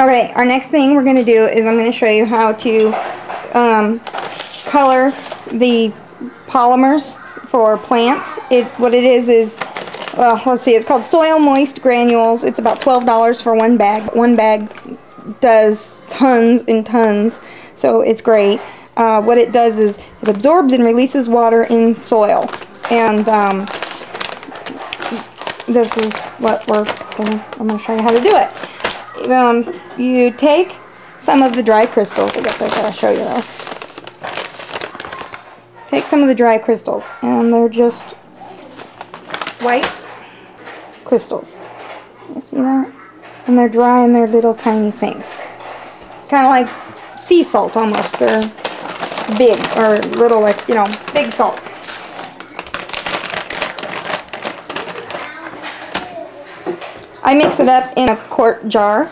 Okay, our next thing we're going to do is I'm going to show you how to um, color the polymers for plants. It What it is is, well, let's see, it's called Soil Moist Granules. It's about $12 for one bag. One bag does tons and tons, so it's great. Uh, what it does is it absorbs and releases water in soil. And um, this is what we're gonna, I'm going to show you how to do it um, you take some of the dry crystals. I guess I gotta show you those. Take some of the dry crystals, and they're just white crystals. You see that? And they're dry and they're little tiny things. Kind of like sea salt almost. They're big, or little like, you know, big salt. I mix it up in a quart jar.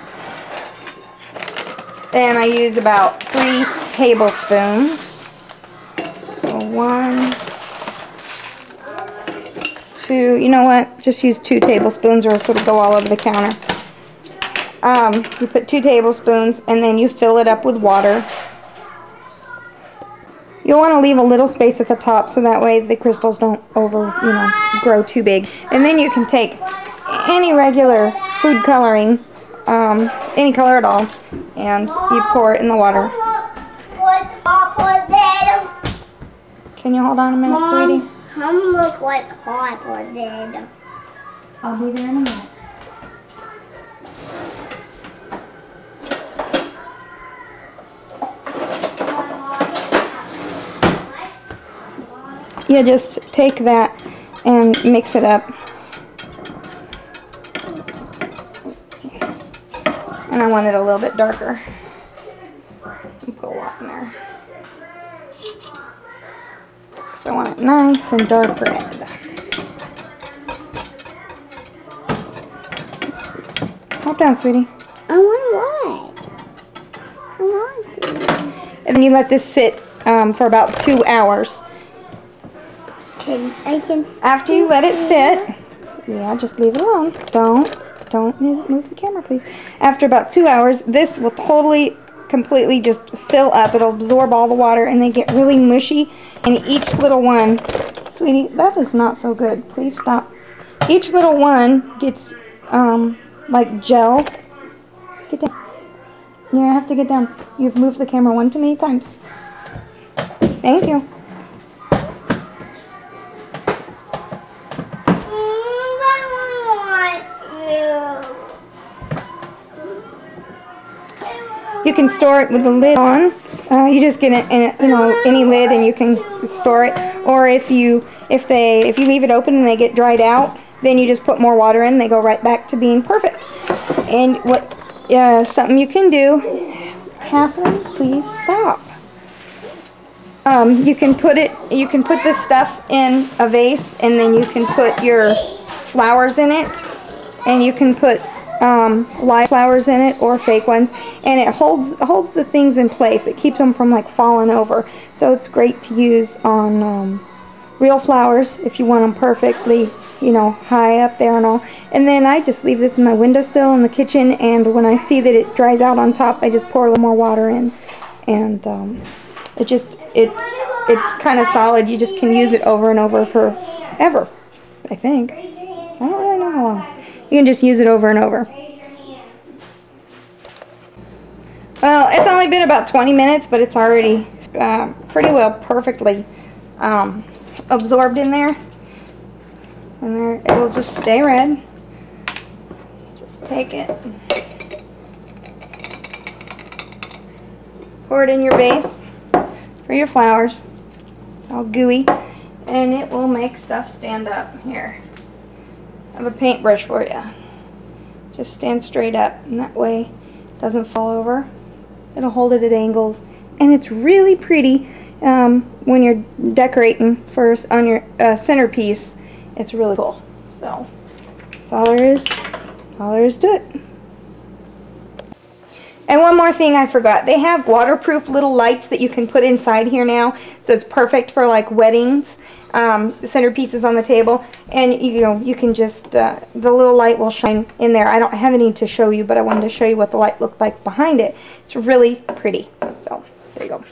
And I use about three tablespoons. So one, two, you know what? Just use two tablespoons or it'll go all over the counter. Um, you put two tablespoons and then you fill it up with water. You'll want to leave a little space at the top so that way the crystals don't over, you know, grow too big. And then you can take any regular food coloring, um, any color at all, and you pour it in the water. Can you hold on a minute, Mom, sweetie? Some look like hot potato. I'll be there in a minute. You just take that and mix it up. And I want it a little bit darker. And put a lot in there. So I want it nice and dark red. Hold down, sweetie. I want? I want this. And then you let this sit um, for about two hours. Can I can After you let it sit, yeah, just leave it alone. Don't, don't move the camera, please. After about two hours, this will totally, completely just fill up. It'll absorb all the water and they get really mushy. And each little one, sweetie, that is not so good. Please stop. Each little one gets um, like gel. Get down. You have to get down. You've moved the camera one too many times. Thank you. Can store it with the lid on. Uh, you just get it in, you know, any lid and you can store it. Or if you, if they, if you leave it open and they get dried out, then you just put more water in. They go right back to being perfect. And what, uh, something you can do, Catherine, please stop. Um, you can put it, you can put this stuff in a vase and then you can put your flowers in it and you can put um, live flowers in it or fake ones and it holds holds the things in place. It keeps them from like falling over. So it's great to use on um, real flowers if you want them perfectly you know high up there and all. And then I just leave this in my windowsill in the kitchen and when I see that it dries out on top I just pour a little more water in. And um, it just it it's kind of solid. You just can use it over and over forever I think I don't really know how long you can just use it over and over. Well, it's only been about 20 minutes, but it's already uh, pretty well perfectly um, absorbed in there. And there, it'll just stay red. Just take it. Pour it in your vase for your flowers. It's all gooey. And it will make stuff stand up here. I have a paintbrush for you. Just stand straight up and that way it doesn't fall over. It'll hold it at angles and it's really pretty um, when you're decorating first on your uh, centerpiece. It's really cool. So that's all there is. All there is to it. And one more thing I forgot. They have waterproof little lights that you can put inside here now. So it's perfect for like weddings, um, centerpieces on the table. And you know, you can just, uh, the little light will shine in there. I don't have any to show you, but I wanted to show you what the light looked like behind it. It's really pretty. So there you go.